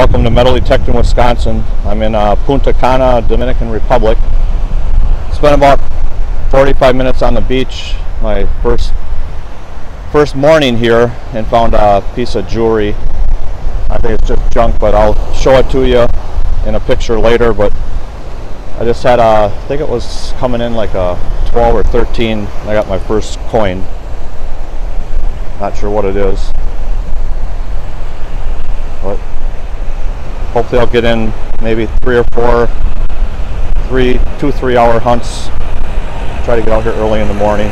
Welcome to Metal Detecting Wisconsin. I'm in uh, Punta Cana, Dominican Republic. Spent about 45 minutes on the beach. My first first morning here, and found a piece of jewelry. I think it's just junk, but I'll show it to you in a picture later. But I just had a, I think it was coming in like a 12 or 13. I got my first coin. Not sure what it is. But hopefully I'll get in maybe three or four, three, two, three hour hunts. Try to get out here early in the morning.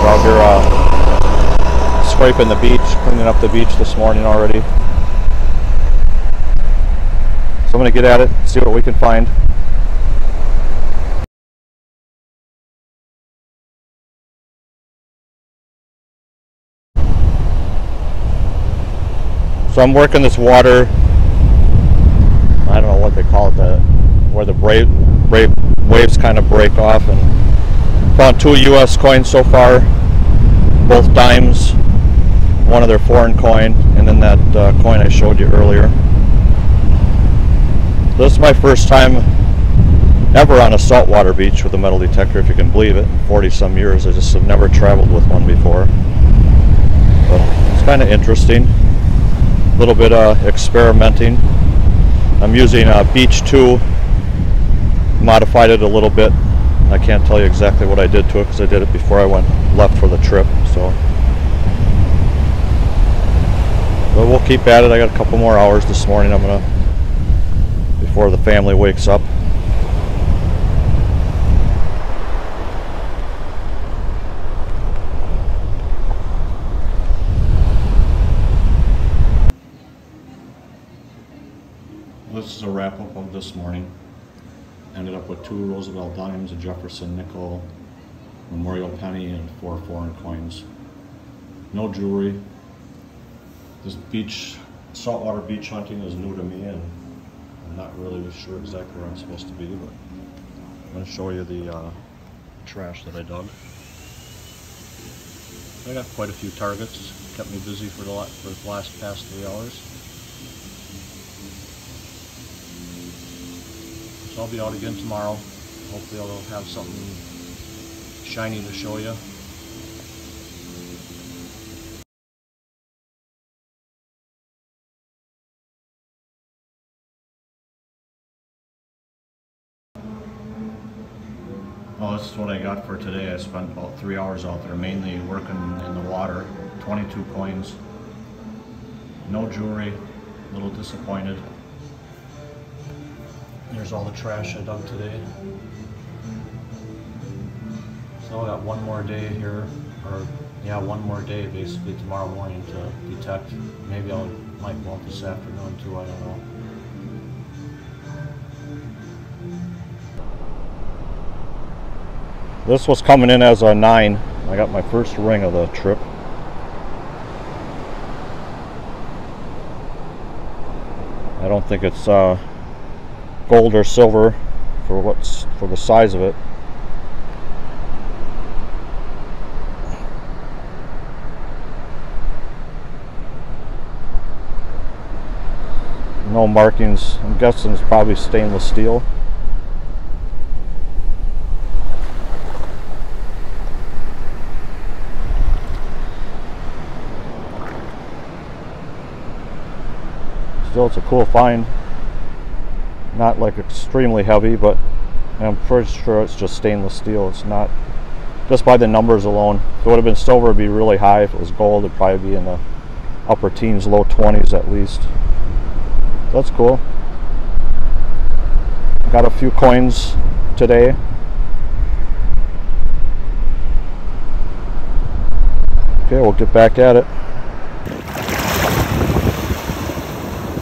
We're out here uh, scraping the beach, cleaning up the beach this morning already. So I'm going to get at it, see what we can find. So I'm working this water. I don't know what they call it, the where the brave, brave waves kind of break off, and found two U.S. coins so far, both dimes. One of their foreign coin, and then that uh, coin I showed you earlier. This is my first time ever on a saltwater beach with a metal detector, if you can believe it. In 40 some years, I just have never traveled with one before. But it's kind of interesting little bit of experimenting. I'm using uh, a Beach 2, modified it a little bit. I can't tell you exactly what I did to it because I did it before I went left for the trip. So, but we'll keep at it. I got a couple more hours this morning. I'm gonna before the family wakes up. This is a wrap up of this morning. Ended up with two Roosevelt dimes, a Jefferson nickel, Memorial penny, and four foreign coins. No jewelry. This beach, saltwater beach hunting is new to me and I'm not really sure exactly where I'm supposed to be, but I'm to show you the uh, trash that I dug. I got quite a few targets. Kept me busy for the, for the last past three hours. I'll be out again tomorrow. Hopefully I'll have something shiny to show you. Well, this is what I got for today. I spent about three hours out there, mainly working in the water. 22 coins. No jewelry. A little disappointed. There's all the trash I dug today. So I got one more day here, or yeah, one more day basically tomorrow morning to detect. Maybe I'll might out this afternoon too. I don't know. This was coming in as a nine. I got my first ring of the trip. I don't think it's uh, gold or silver for what's for the size of it. No markings. I'm guessing it's probably stainless steel. Still, it's a cool find not like extremely heavy, but I'm pretty sure it's just stainless steel. It's not, just by the numbers alone. If it would have been silver, it'd be really high. If it was gold, it'd probably be in the upper teens, low 20s at least. So that's cool. Got a few coins today. Okay, we'll get back at it.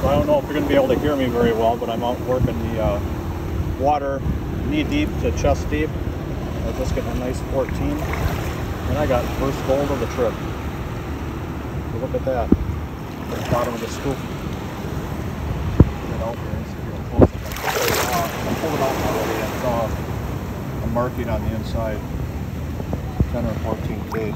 I don't know if you're going to be able to hear me very well, but I'm out working the uh, water knee deep to chest deep. I just getting a nice 14. And I got first gold of the trip. Look at that. The bottom of the scoop. I pulled it out already and saw a marking on the inside. 10 or 14 K.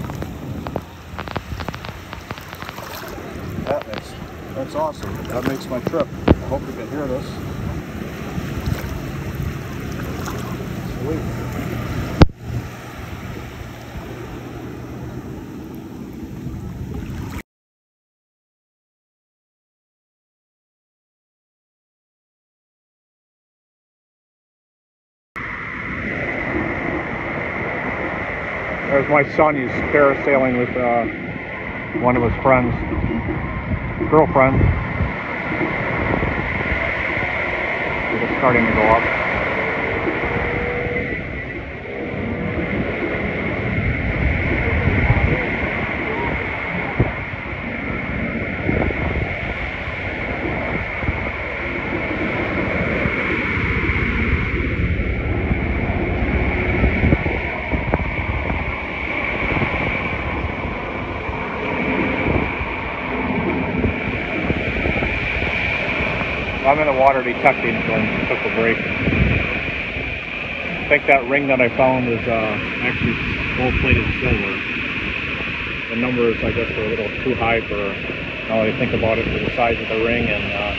That makes That's awesome. That makes my trip. I hope you can hear this. Sweet. There's my son. He's parasailing with uh, one of his friends, girlfriend. It's starting to go up. I'm in the water detecting, so I took a break. I think that ring that I found is uh, actually gold-plated silver. The numbers, I guess, were a little too high for now that I think about it for the size of the ring. And uh,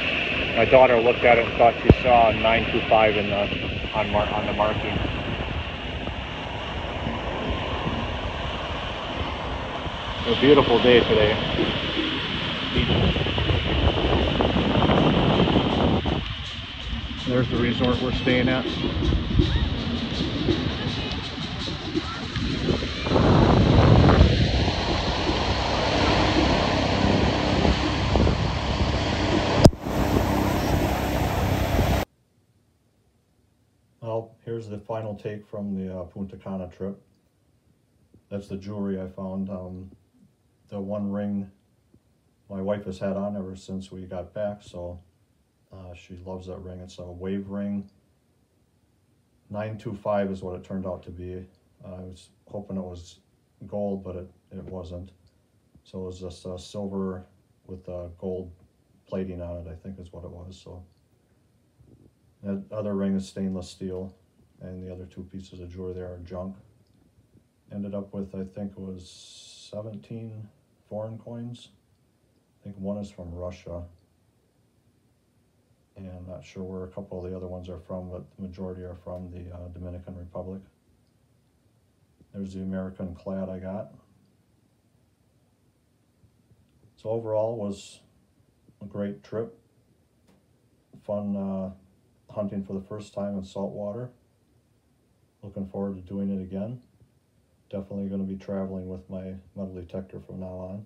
my daughter looked at it and thought she saw 925 in the on mar- on the marking. A beautiful day today. There's the resort we're staying at. Well, here's the final take from the uh, Punta Cana trip. That's the jewelry I found. Um, the one ring my wife has had on ever since we got back, so uh, she loves that ring. It's a wave ring. 925 is what it turned out to be. Uh, I was hoping it was gold, but it, it wasn't. So it was just uh, silver with uh, gold plating on it, I think is what it was. So that other ring is stainless steel, and the other two pieces of jewelry there are junk. Ended up with, I think it was 17 foreign coins. I think one is from Russia and I'm not sure where a couple of the other ones are from, but the majority are from the uh, Dominican Republic. There's the American clad I got. So overall was a great trip. Fun uh, hunting for the first time in saltwater. Looking forward to doing it again. Definitely going to be traveling with my metal detector from now on.